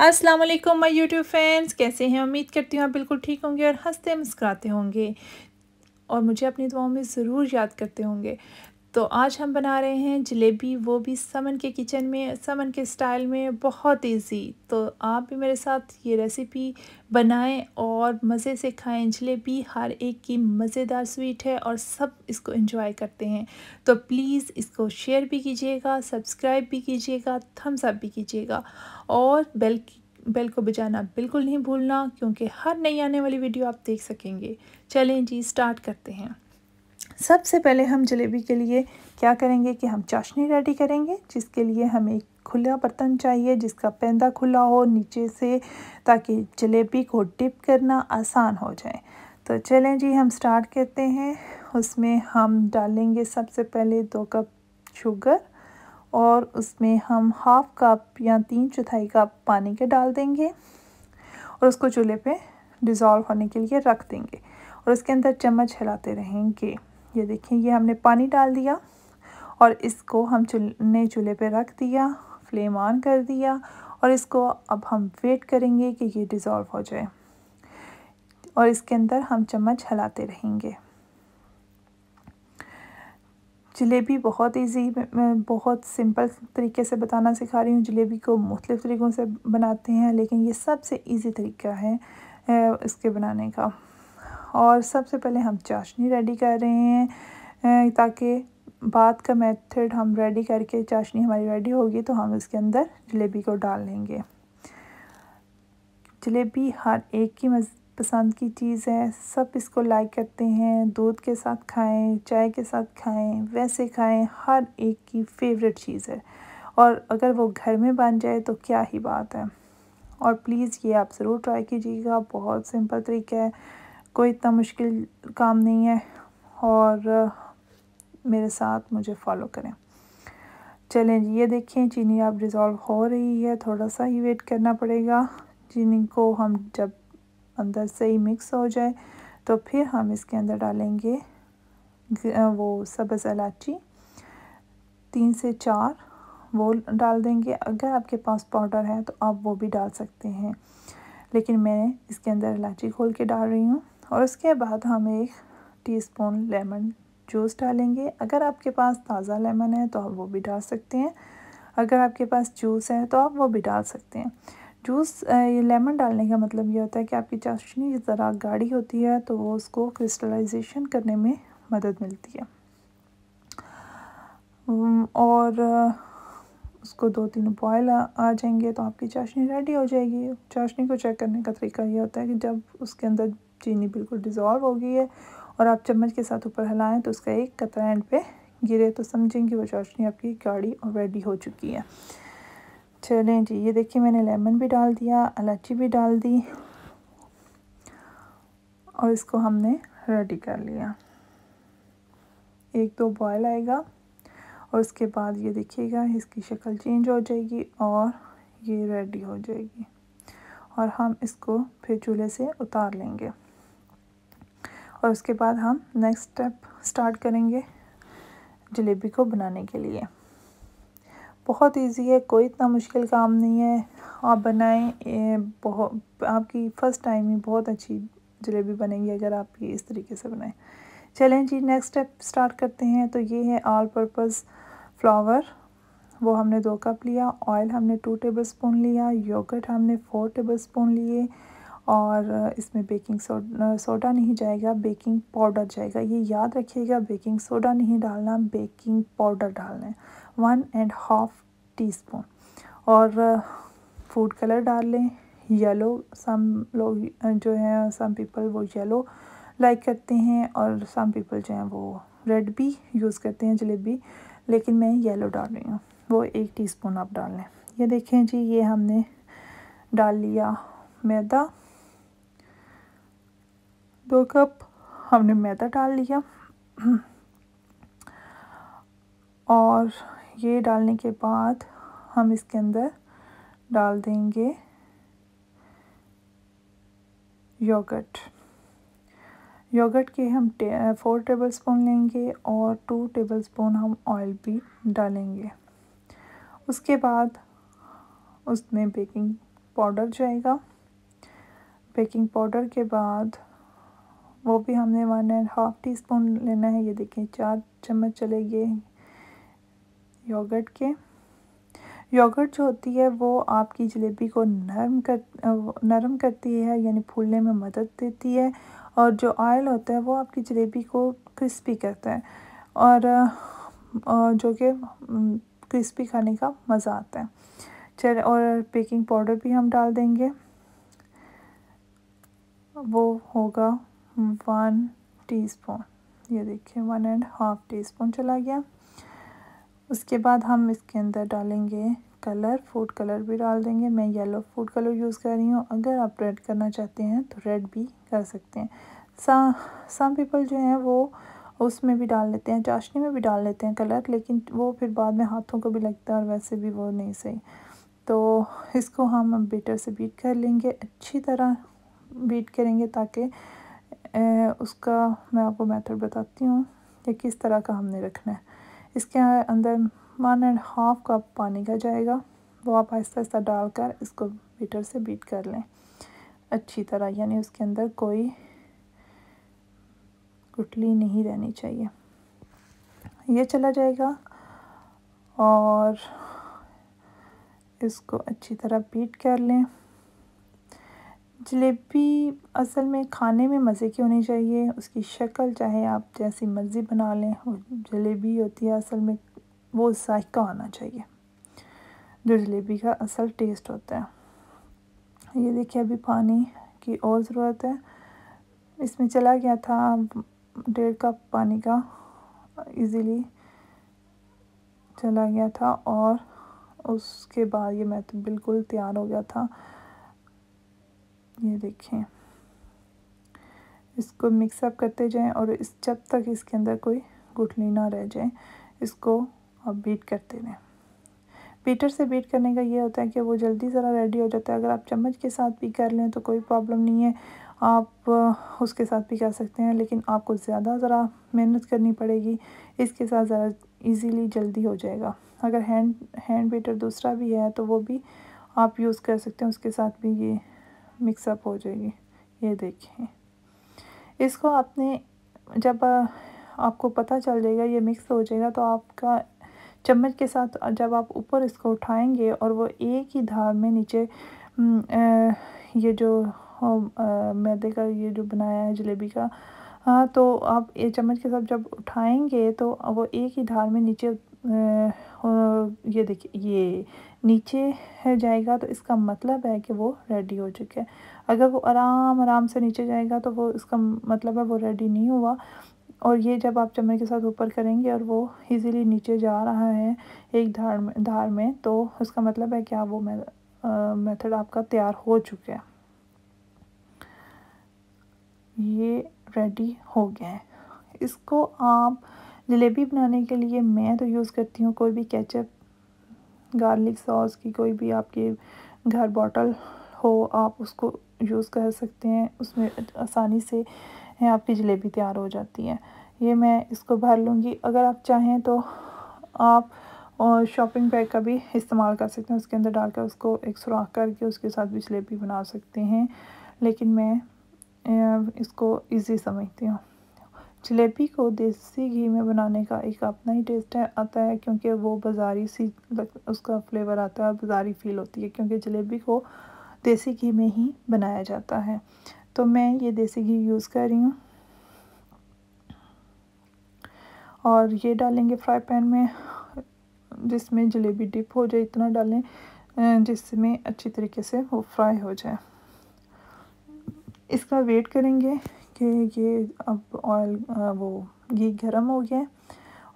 अस्सलाम वालेकुम my YouTube friends. कैसे हैं? उम्मीद करती हूँ आप बिल्कुल ठीक होंगे और हँसते मुस्कुराते होंगे। और मुझे अपनी दुआओं में ज़रूर याद करते होंगे। तो आज हम बना रहे हैं जलेबी, वो भी समन के किचन में, समन के स्टाइल में बहुत इजी तो आप भी मेरे साथ ये रेसिपी बनाएँ और मज़े से खाएँ। जलेबी हर एक की मज़ेदार स्वीट है और सब इसको एंजॉय करते हैं। तो प्लीज़ इसको शेयर भी कीजिएगा सब्सक्राइब भी कीजिएगा थम्स अप भी कीजिएगा और बेल बेल को बजाना बिल्कुल नहीं भूलना क्योंकि हर नई आने वाली वीडियो आप देख सकेंगे। चलें जी स्टार्ट करते हैं। सबसे पहले हम जलेबी के लिए क्या करेंगे कि हम चाशनी रेडी करेंगे, जिसके लिए हमें खुला बर्तन चाहिए, जिसका पैदा खुला हो, नीचे से ताकि जलेबी को डिप करना आसान हो जाए। तो चलें जी, हम स्टार्ट करते हैं। उसमें हम डालेंगे सबसे पहले दो कप शुगर और उसमें हम हाफ़ कप या तीन चौथाई कप पानी के डाल देंगे और उसको चूल्हे पे डिज़ोल्व होने के लिए रख देंगे और उसके अंदर चम्मच हिलाते रहेंगे। ये देखें, ये हमने पानी डाल दिया और इसको हम चूल्हे चूल्हे पे रख दिया, फ्लेम ऑन कर दिया और इसको अब हम वेट करेंगे कि ये डिज़ोल्व हो जाए और इसके अंदर हम चम्मच हिलाते रहेंगे। जलेबी बहुत इजी मैं बहुत सिंपल तरीके से बताना सिखा रही हूँ। जलेबी को मुख्तलिफ़ तरीक़ों से बनाते हैं, लेकिन ये सबसे इजी तरीका है इसके बनाने का। और सबसे पहले हम चाशनी रेडी कर रहे हैं ताकि बाद का मेथड हम रेडी करके चाशनी हमारी रेडी होगी तो हम इसके अंदर जलेबी को डाल लेंगे। जलेबी हर एक की पसंद की चीज़ है, सब इसको लाइक करते हैं, दूध के साथ खाएँ, चाय के साथ खाएँ, वैसे खाएँ, हर एक की फेवरेट चीज़ है। और अगर वो घर में बन जाए तो क्या ही बात है। और प्लीज़ ये आप ज़रूर ट्राई कीजिएगा, बहुत सिंपल तरीका है। कोई इतना मुश्किल काम नहीं है और मेरे साथ मुझे फॉलो करें। चलें जी, ये देखें चीनी अब डिज़ोल्व हो रही है थोड़ा सा ही वेट करना पड़ेगा। चीनी को हम जब अंदर से ही मिक्स हो जाए तो फिर हम इसके अंदर डालेंगे वो सब्ज़ इलायची। तीन से चार वो डाल देंगे। अगर आपके पास पाउडर है तो आप वो भी डाल सकते हैं। लेकिन मैं इसके अंदर इलायची खोल के डाल रही हूँ। और उसके बाद हम एक टीस्पून लेमन जूस डालेंगे। अगर आपके पास ताज़ा लेमन है तो आप वो भी डाल सकते हैं। अगर आपके पास जूस है तो आप वो भी डाल सकते हैं। जूस ये लेमन डालने का मतलब ये होता है कि आपकी चाशनी ज़रा गाढ़ी होती है तो वो उसको क्रिस्टलाइजेशन करने में मदद मिलती है। और उसको दो तीन बॉयल आ जाएँगे तो आपकी चाशनी रेडी हो जाएगी। चाशनी को चेक करने का तरीका ये होता है कि जब उसके अंदर चीनी बिल्कुल डिज़ोल्व हो गई है। और आप चम्मच के साथ ऊपर हिलाएँ तो उसका एक कतरा एंड पे गिरे तो समझेंगे वो चाशनी आपकी गाढ़ी और रेडी हो चुकी है। चलें जी, ये देखिए मैंने लेमन भी डाल दिया, इलायची भी डाल दी और इसको हमने रेडी कर लिया। एक दो बॉयल आएगा और उसके बाद ये देखिएगा, इसकी शक्ल चेंज हो जाएगी और ये रेडी हो जाएगी। और हम इसको फिर चूल्हे से उतार लेंगे। और उसके बाद हम नेक्स्ट स्टेप स्टार्ट करेंगे जलेबी को बनाने के लिए। बहुत इजी है, कोई इतना मुश्किल काम नहीं है। आप बनाएँ बहुत, आपकी फ़र्स्ट टाइम ही बहुत अच्छी जलेबी बनेगी अगर आप ये इस तरीके से बनाएँ। चलें जी नेक्स्ट स्टेप स्टार्ट करते हैं। तो ये है ऑल पर्पज़ फ्लावर वो हमने दो कप लिया ऑयल हमने टू टेबल स्पून लिया योगर्ट हमने फोर टेबल स्पून लिए। और इसमें बेकिंग सोडा सोडा नहीं जाएगा, बेकिंग पाउडर जाएगा। ये याद रखिएगा, बेकिंग सोडा नहीं डालना, बेकिंग पाउडर डालना है। One and half teaspoon और फ़ूड कलर डाल लें। येलो, सम लोग जो हैं, सम पीपल वो येलो लाइक करते हैं और सम पीपल जो हैं वो रेड भी यूज़ करते हैं, जलेबी, लेकिन मैं येलो डाल रही हूँ। वो एक टीस्पून आप डाल लें। ये देखें जी, ये हमने डाल लिया मैदा। दो कप हमने मैदा डाल लिया। और ये डालने के बाद हम इसके अंदर डाल देंगे योगर्ट। योगर्ट के हम टे, फोर टेबल स्पून लेंगे और टू टेबल स्पून हम ऑयल भी डालेंगे। उसके बाद उसमें बेकिंग पाउडर जाएगा। बेकिंग पाउडर के बाद वो भी हमने one and half teaspoon लेना है। ये देखें चार चम्मच चले गए योगर्ट के। योगर्ट जो होती है वो आपकी जलेबी को नरम कर नरम करती है यानी फूलने में मदद देती है और जो ऑयल होता है वो आपकी जलेबी को क्रिस्पी करता है और, और जो कि क्रिस्पी खाने का मज़ा आता है। चल और बेकिंग पाउडर भी हम डाल देंगे। वो होगा वन टीस्पून। ये देखिए, one and half teaspoon चला गया। उसके बाद हम इसके अंदर डालेंगे कलर। फ़ूड कलर भी डाल देंगे। मैं येलो फ़ूड कलर यूज़ कर रही हूँ। अगर आप रेड करना चाहते हैं तो रेड भी कर सकते हैं। सा सम पीपल जो हैं, वो उसमें भी डाल लेते हैं। चाशनी में भी डाल लेते हैं कलर, लेकिन वो फिर बाद में हाथों को भी लगता है और वैसे भी वो नहीं सही। तो इसको हम बीटर से बीट कर लेंगे। अच्छी तरह बीट करेंगे ताकि उसका मैं आपको मेथड बताती हूँ कि किस तरह का हमने रखना है। इसके अंदर वन एंड हाफ़ कप पानी का जाएगा। वो आप आहिस्ता आहिस्ता डालकर इसको बीटर से बीट कर लें। अच्छी तरह, यानी उसके अंदर कोई गुटली नहीं रहनी चाहिए। ये चला जाएगा और इसको अच्छी तरह बीट कर लें। जलेबी असल में खाने में मज़े की होनी चाहिए। उसकी शक्ल, चाहे आप जैसी मर्ज़ी बना लें जलेबी होती है, असल में वो जायका आना चाहिए, जो जलेबी का असल टेस्ट होता है। ये देखिए अभी पानी की और ज़रूरत है। इसमें चला गया था डेढ़ कप पानी का, इजीली चला गया था और उसके बाद ये मैं तो बिल्कुल तैयार हो गया था। ये देखें। इसको मिक्सअप करते जाएँ और इस जब तक इसके अंदर कोई गुठली ना रह जाए, इसको आप बीट करते रहें। बीटर से बीट करने का ये होता है कि वो जल्दी ज़रा रेडी हो जाता है। अगर आप चम्मच के साथ भी कर लें तो कोई प्रॉब्लम नहीं है। आप उसके साथ भी कर सकते हैं, लेकिन आपको ज़्यादा ज़रा मेहनत करनी पड़ेगी। इसके साथ ज़रा इजीली जल्दी हो जाएगा। अगर हैंड हैंड बीटर दूसरा भी है तो वो भी आप यूज़ कर सकते हैं। उसके साथ भी ये मिक्सअप हो जाएगी। ये देखें। इसको आपने जब आपको पता चल जाएगा ये मिक्स हो जाएगा तो आपका चम्मच के साथ जब आप ऊपर इसको उठाएँगे और वो एक ही धार में नीचे ये जो मैदे का ये जो बनाया है जलेबी का हाँ तो आप ये चम्मच के साथ जब उठाएँगे तो वो एक ही धार में नीचे ये देखिए, ये नीचे है जाएगा तो इसका मतलब है कि वो रेडी हो चुका है। अगर वो आराम आराम से नीचे जाएगा तो वो इसका मतलब है वो रेडी नहीं हुआ। और ये जब आप चम्मच के साथ ऊपर करेंगे और वो इजीली नीचे जा रहा है एक धार में धार में तो उसका मतलब है क्या वो मेथड आपका तैयार हो चुका है। ये रेडी हो गया है। इसको आप जलेबी बनाने के लिए मैं तो यूज़ करती हूँ, कोई भी केचप गार्लिक सॉस की कोई भी आपके घर बॉटल हो, आप उसको यूज़ कर सकते हैं। उसमें आसानी से आपकी जलेबी तैयार हो जाती है। ये मैं इसको भर लूँगी। अगर आप चाहें तो आप और शॉपिंग बैग का भी इस्तेमाल कर सकते हैं। उसके अंदर डालकर उसको एक सुराख करके उसके साथ भी जलेबी बना सकते हैं। लेकिन मैं इसको इजी समझती हूँ। जलेबी को देसी घी में बनाने का एक अपना ही टेस्ट है, आता है क्योंकि वो बाज़ारी सी उसका फ्लेवर आता है बाज़ारी फील होती है क्योंकि जलेबी को देसी घी में ही बनाया जाता है। तो मैं ये देसी घी यूज़ कर रही हूँ। और ये डालेंगे फ्राई पैन में, जिसमें जलेबी डिप हो जाए, इतना डालें जिसमें अच्छी तरीके से वो फ्राई हो जाए। इसका वेट करेंगे कि ये अब ऑयल वो घी गर्म हो गया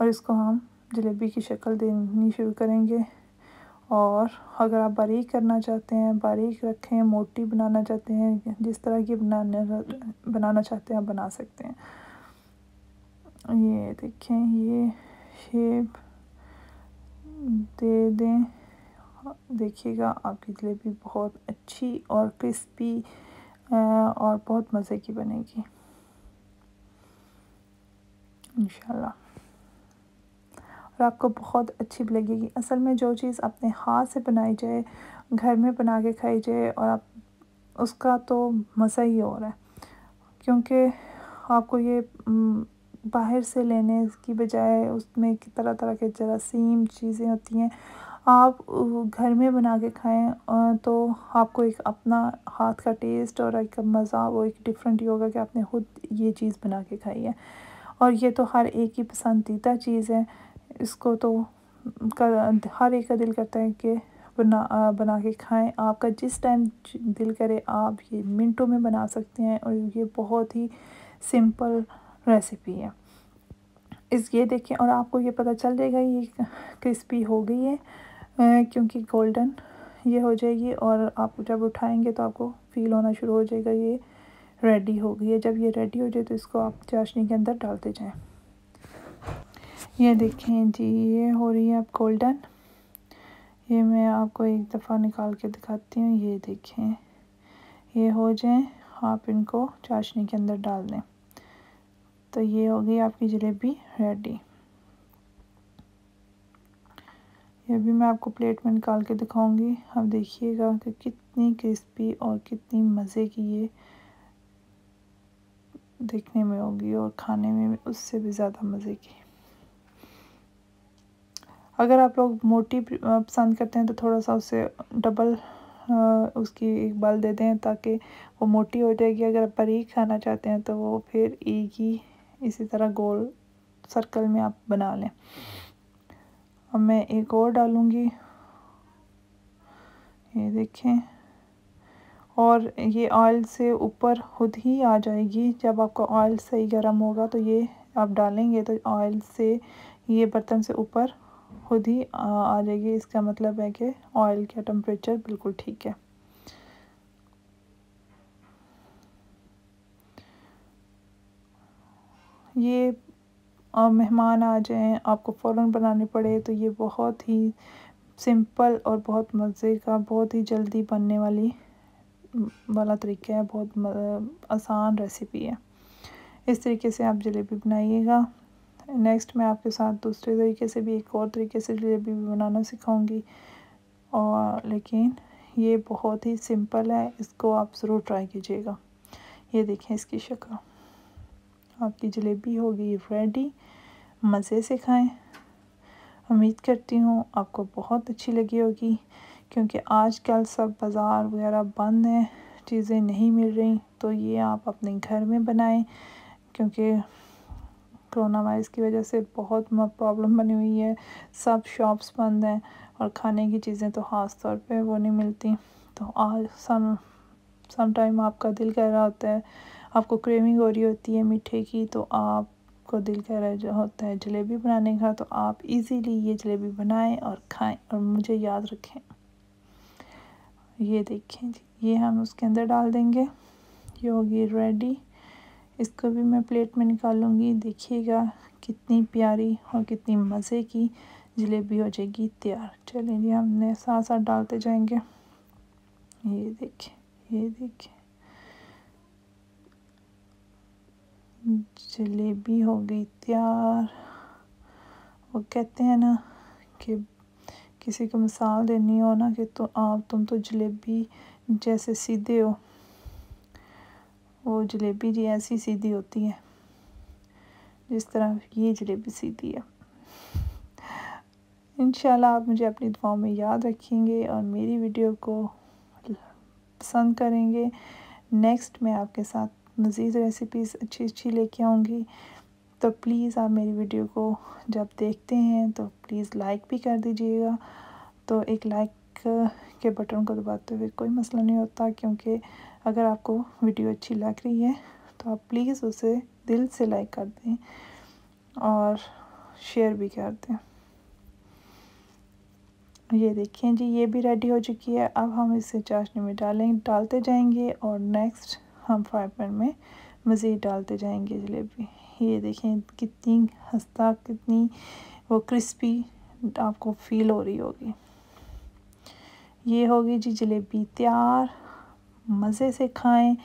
और इसको हम जलेबी की शक्ल देनी शुरू करेंगे। और अगर आप बारीक करना चाहते हैं, बारीक रखें, मोटी बनाना चाहते हैं, जिस तरह की बनाने, बनाना चाहते हैं, आप बना सकते हैं। ये देखें, ये शेप दे दें। देखिएगा, आपकी जलेबी बहुत अच्छी और क्रिस्पी और बहुत मज़े की बनेगी। इंशाल्लाह। और आपको बहुत अच्छी भी लगेगी। असल में जो चीज़ अपने हाथ से बनाई जाए, घर में बना के खाई जाए, और आप, उसका तो मज़ा ही और है। क्योंकि आपको ये बाहर से लेने की बजाय उसमें तरह तरह के जरासीम चीज़ें होती हैं। आप घर में बना के खाएँ तो आपको एक अपना हाथ का टेस्ट और एक मज़ा, वो एक डिफरेंट ही होगा कि आपने खुद ये चीज़ बना के खाई है। और ये तो हर एक की पसंदीदा चीज़ है। इसको तो हर एक का दिल करता है कि बना बना के खाएँ। आपका जिस टाइम दिल करे, आप ये मिनटों में बना सकते हैं और ये बहुत ही सिंपल रेसिपी है। इस, ये देखें और आपको ये पता चल जाएगा, ये क्रिस्पी हो गई है। क्योंकि गोल्डन ये हो जाएगी और आप जब उठाएँगे तो आपको फील होना शुरू हो जाएगा, ये रेडी हो गई है। जब ये रेडी हो जाए तो इसको आप चाशनी के अंदर डालते जाएँ। ये देखें जी, ये हो रही है आप गोल्डन ये मैं आपको एक दफ़ा निकाल के दिखाती हूँ, ये देखें। ये हो जाए, आप इनको चाशनी के अंदर डाल दें। तो ये हो गई आपकी जलेबी रेडी ये भी मैं आपको प्लेट में निकाल के दिखाऊँगी। अब देखिएगा कि कितनी क्रिस्पी और कितनी मज़े की ये देखने में होगी और खाने में उससे भी ज़्यादा मज़े की। अगर आप लोग मोटी पसंद करते हैं तो थोड़ा सा उसे डबल उसकी एक बाल दे दें ताकि वो मोटी हो जाएगी। अगर आप बारीक खाना चाहते हैं तो वो फिर एक ही इसी तरह गोल सर्कल में आप बना लें। अब मैं एक और डालूँगी। ये देखें। और ये ऑयल से ऊपर खुद ही आ जाएगी। जब आपका ऑयल सही गर्म होगा तो ये आप डालेंगे तो ऑयल से ये बर्तन से ऊपर खुद ही आ जाएगी। इसका मतलब है कि ऑयल का टेम्परेचर बिल्कुल ठीक है। ये मेहमान आ जाएँ, आपको फ़ौर बनानी पड़े तो ये बहुत ही सिंपल और बहुत मज़े का, बहुत ही जल्दी बनने वाली, वाला तरीका है, बहुत आसान रेसिपी है। इस तरीके से आप जलेबी बनाइएगा। नेक्स्ट मैं आपके साथ दूसरे तरीके से भी, एक और तरीके से जलेबी भी बनाना सिखाऊँगी। और लेकिन ये बहुत ही सिंपल है, इसको आप ज़रूर ट्राई कीजिएगा। ये देखें इसकी शक्ल। आपकी जलेबी होगी रेडी मज़े से खाएँ। उम्मीद करती हूँ आपको बहुत अच्छी लगी होगी, क्योंकि आजकल सब बाज़ार वगैरह बंद हैं, चीज़ें नहीं मिल रही तो ये आप अपने घर में बनाएँ, क्योंकि कोरोना वायरस की वजह से बहुत प्रॉब्लम बनी हुई है, सब शॉप्स बंद हैं और खाने की चीज़ें तो ख़ास तौर पे वो नहीं मिलती। तो आज सम सम टाइम आपका दिल कह रहा होता है आपको क्रेविंग हो रही होती है मीठे की तो आपको दिल कह रहा होता है जलेबी बनाने का तो आप इजीली ये जलेबी बनाएँ और खाएँ और मुझे याद रखें। ये देखें जी, ये हम उसके अंदर डाल देंगे। ये होगी रेडी इसको भी मैं प्लेट में निकालूँगी। देखिएगा कितनी प्यारी और कितनी मज़े की जलेबी हो जाएगी। तैयार। चलिए जी, हमने साथ साथ डालते जाएँगे। ये देखें ये देखें। जलेबी हो गई तैयार। वो कहते हैं ना कि किसी को मिसाल देनी हो ना कि तो आप, तुम तो जलेबी जैसे सीधे हो। वो जलेबी जी ऐसी सीधी होती है जिस तरह ये जलेबी सीधी है। इन आप मुझे अपनी दुआओं में याद रखेंगे और मेरी वीडियो को पसंद करेंगे। नेक्स्ट मैं आपके साथ मज़ीद रेसिपीज़ अच्छी अच्छी लेके आऊँगी। तो प्लीज़ आप मेरी वीडियो को जब देखते हैं तो प्लीज़ लाइक भी कर दीजिएगा। तो एक लाइक के बटन को दबाते हुए कोई मसला नहीं होता, क्योंकि अगर आपको वीडियो अच्छी लग रही है तो आप प्लीज़ उसे दिल से लाइक कर दें और शेयर भी कर दें। ये देखिए जी, ये भी रेडी हो चुकी है। अब हम इसे चाशनी में डालें, डालते जाएँगे और नेक्स्ट हम पैन में मज़ीद डालते जाएँगे जलेबी। ये देखें, कितनी हंसता, कितनी वो क्रिस्पी आपको फील हो रही होगी। ये होगी जी जलेबी तैयार, मज़े से खाएँ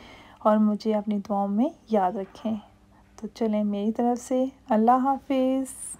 और मुझे अपनी दुआओं में याद रखें। तो चलें मेरी तरफ़ से, अल्लाह हाफिज़।